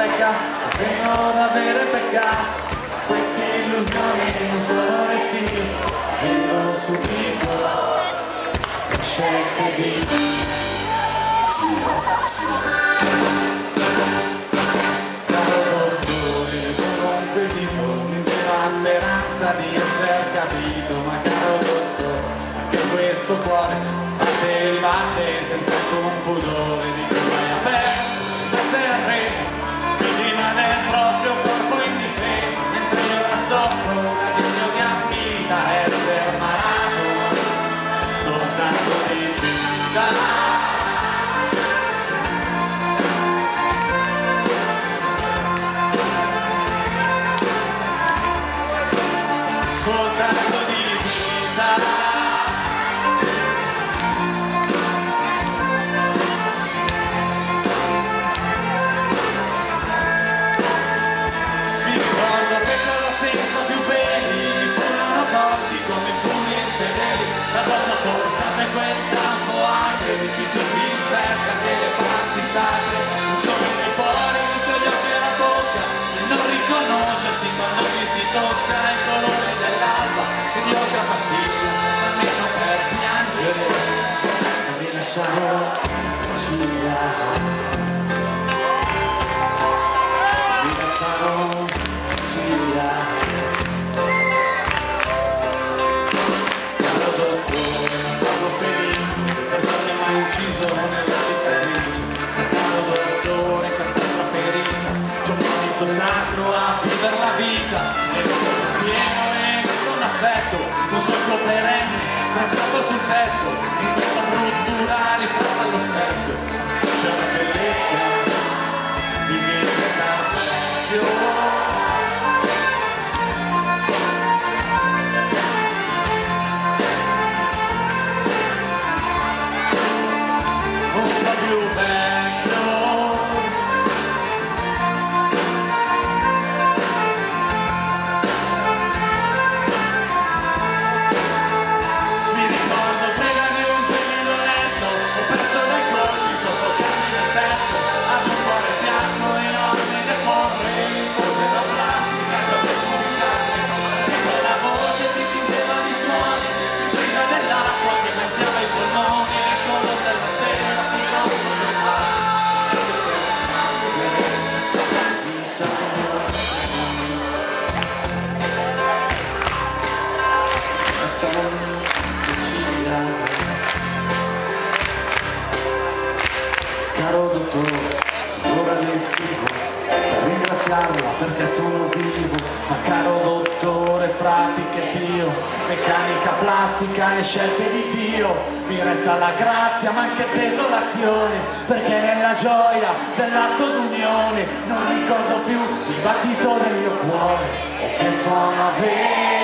pecca sapendo d'avere peccato queste illusioni non sono resti vengono subito. Le scelte di dottore, con un quesito mi la speranza di essere capito ma caro dottore, anche questo cuore batte e ribatte senza alcun pudore di cui mai ha si tocca il colore dell'alba che fastidio almeno per piangere. Non mi lasciare girare mi lasciarono Master. Caro dottore, ora le scrivo per ringraziarla perché sono vivo. Ma caro dottore, frati che Dio Meccanica plastica e scelte di Dio Mi resta la grazia ma anche desolazione Perché nella gioia dell'atto d'unione Non ricordo più il battito del mio cuore. O che suono avere